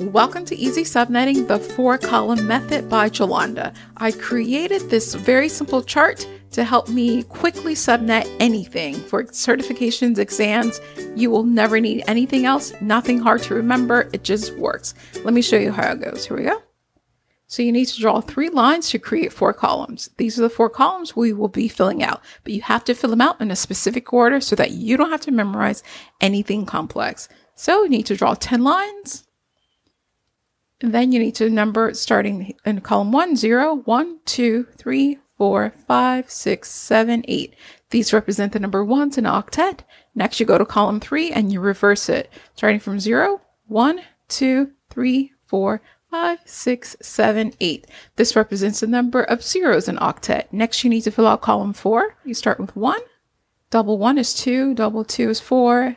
Welcome to Easy Subnetting, the four column method by Jalanda. I created this very simple chart to help me quickly subnet anything for certifications, exams. You will never need anything else, nothing hard to remember. It just works. Let me show you how it goes. Here we go. So you need to draw three lines to create four columns. These are the four columns we will be filling out, but you have to fill them out in a specific order so that you don't have to memorize anything complex. So you need to draw 10 lines. Then you need to number starting in column 1, 0, 1, 2, 3, 4, 5, 6, 7, 8. These represent the number ones in octet. Next, you go to column 3 and you reverse it, starting from 0, 1, 2, 3, 4, 5, 6, 7, 8. This represents the number of zeros in octet. Next, you need to fill out column 4. You start with 1. Double 1 is 2, double 2 is 4,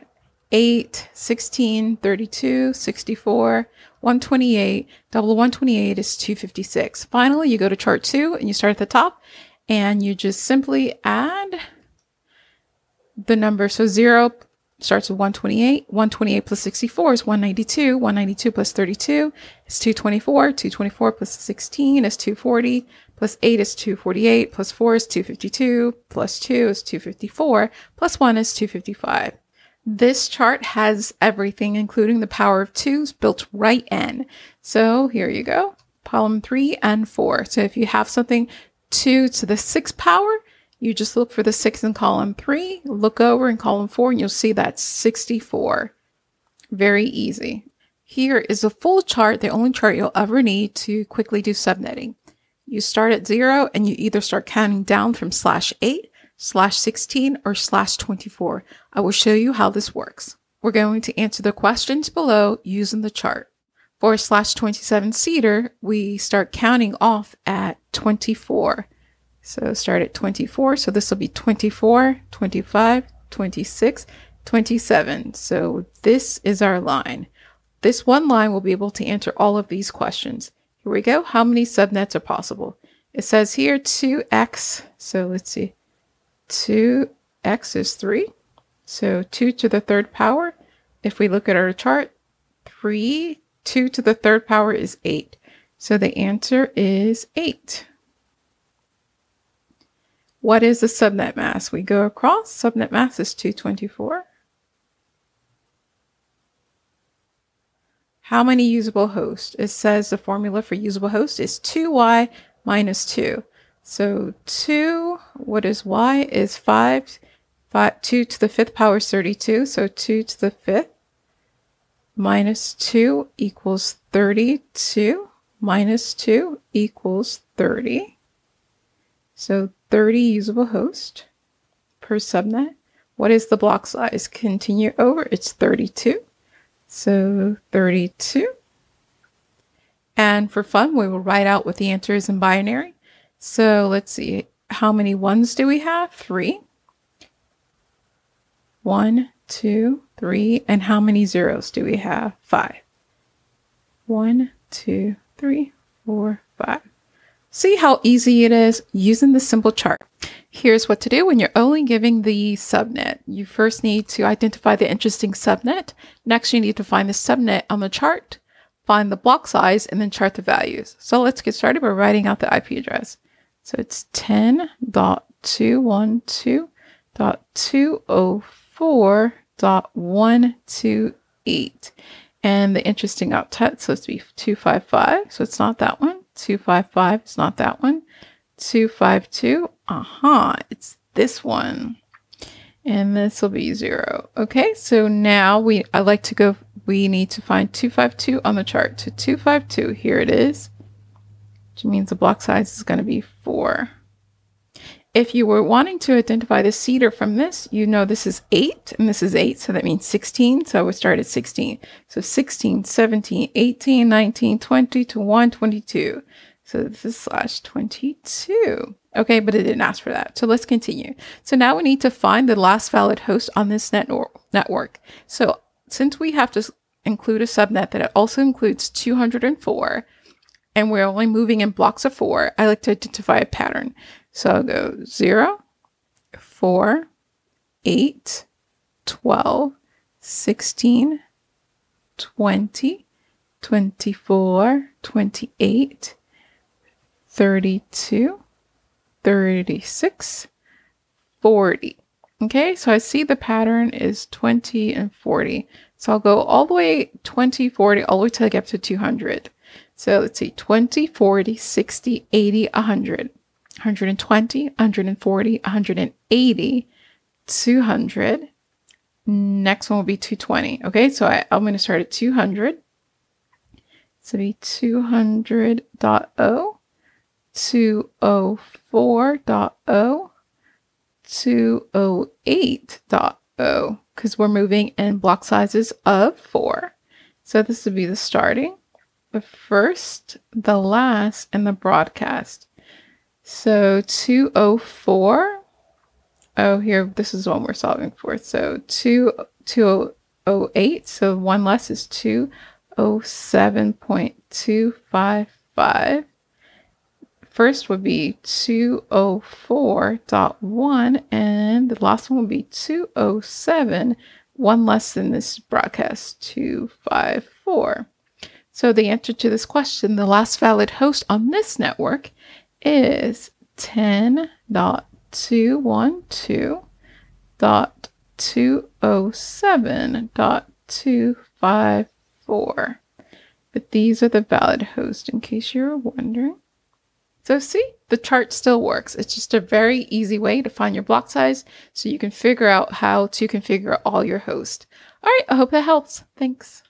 8, 16, 32, 64, 128. Double 128 is 256. Finally, you go to chart 2 and you start at the top and you just simply add the number. So 0 starts with 128. 128 plus 64 is 192. 192 plus 32 is 224. 224 plus 16 is 240. Plus 8 is 248. Plus 4 is 252. Plus 2 is 254. Plus 1 is 255. This chart has everything, including the power of twos built right in. So here you go, column three and four. So if you have something two to the six power, you just look for the six in column three, look over in column four, and you'll see that's 64. Very easy. Here is a full chart, the only chart you'll ever need to quickly do subnetting. You start at zero and you either start counting down from slash eight slash 16 or slash 24. I will show you how this works. We're going to answer the questions below using the chart. For slash 27 CIDR, we start counting off at 24. So start at 24. So this will be 24, 25, 26, 27. So this is our line. This one line will be able to answer all of these questions. Here we go. How many subnets are possible? It says here 2x. So let's see. 2x is 3. So 2 to the third power. If we look at our chart, 3, 2 to the third power is 8. So the answer is 8. What is the subnet mask? We go across. Subnet mask is 224. How many usable hosts? It says the formula for usable host is 2y minus 2. So 2, what is y, is 5. 5 2 to the fifth power is 32. So 2 to the fifth minus 2 equals 32. Minus 2 equals 30. So 30 usable host per subnet. What is the block size? Continue over. It's 32. So 32. And for fun, we will write out what the answer is in binary. So let's see. How many ones do we have? Three. One, two, three. And how many zeros do we have? Five. One, two, three, four, five. See how easy it is using the simple chart. Here's what to do when you're only giving the subnet. You first need to identify the interesting subnet. Next, you need to find the subnet on the chart, find the block size, and then chart the values. So let's get started by writing out the IP address. So it's 10.212.204.128. And the interesting octet, so it's be 255. So it's not that one. 255 it's not that one. 252, aha, uh-huh, it's this one. And this will be zero. Okay, so now we I like to go we need to find 252 on the chart. To 252, here it is which means the block size is going to be 4. If you were wanting to identify the CIDR from this, you know this is 8 and this is 8, so that means 16. So would start at 16. So 16, 17, 18, 19, 20 to 122. So this is slash 22. Okay, but it didn't ask for that. So let's continue. So now we need to find the last valid host on this net network. So since we have to include a subnet that also includes 204, and we're only moving in blocks of four, I like to identify a pattern. So I'll go 0, 4, 8, 12, 16, 20, 24, 28, 32, 36, 40. Okay, so I see the pattern is 20 and 40. So I'll go all the way 20, 40, all the way till I get up to 200. So let's see 20, 40, 60, 80, 100, 120, 140, 180, 200. Next one will be 220. Okay, so I, I'm going to start at 200. So be 200.0, 204.0, 208.0, because we're moving in block sizes of four. So this would be the starting, the first, the last, and the broadcast. So 204. Oh, here, this is one we're solving for. So 2, 208. So one less is 207.255. First would be 204.1, and the last one would be 207, one less than this broadcast, 254. So the answer to this question, the last valid host on this network is 10.212.207.254. But these are the valid hosts in case you're wondering. So see, the chart still works. It's just a very easy way to find your block size so you can figure out how to configure all your hosts. All right, I hope that helps. Thanks.